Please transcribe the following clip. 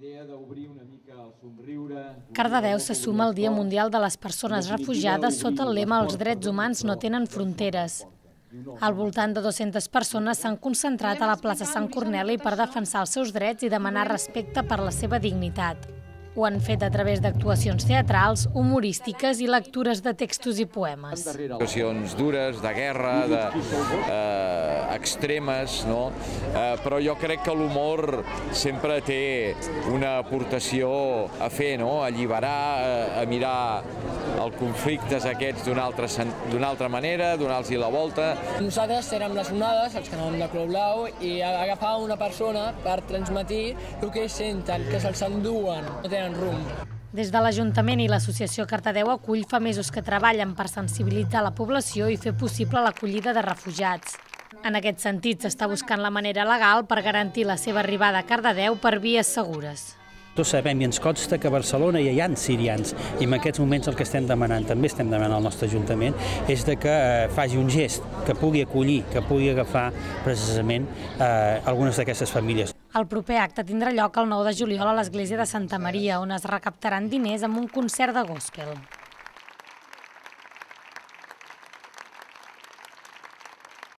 idea d'obrir una mica el somriure... Cardedeu se suma al Dia Mundial de les Persones Refugiades sota el lema Els drets humans no tenen fronteres. Al voltant de 200 persones s'han concentrat a la plaça Sant Corneli per defensar els seus drets i demanar respecte per la seva dignitat. Ho han fet a través d'actuacions teatrals, humorístiques i lectures de textos i poemes. Situacions dures, de guerra, de, eh, extremes, no? Eh, però jo crec que l'humor sempre té una aportació a fer, no? a alliberar, a, a mirar els conflictes aquests d'una altra, altra manera, donar-los la volta. Nosaltres érem les onades, els que anàvem de Clau Blau, i agafar una persona per transmetir el que ells senten, que se'ls enduen, no tenen rumb. Des de l'Ajuntament i l'Associació Cartadeu Acull fa mesos que treballen per sensibilitzar la població i fer possible l'acollida de refugiats. En aquest sentit, s'està buscant la manera legal per garantir la seva arribada a Cardedeu per vies segures. Tots sabem i ens consta que a Barcelona ja hi ha sirians i en aquests moments el que estem demanant, també estem demanant al nostre Ajuntament, és de que eh, faci un gest, que pugui acollir, que pugui agafar precisament eh, algunes d'aquestes famílies. El proper acte tindrà lloc el 9 de juliol a l'església de Santa Maria, on es recaptaran diners amb un concert de gospel.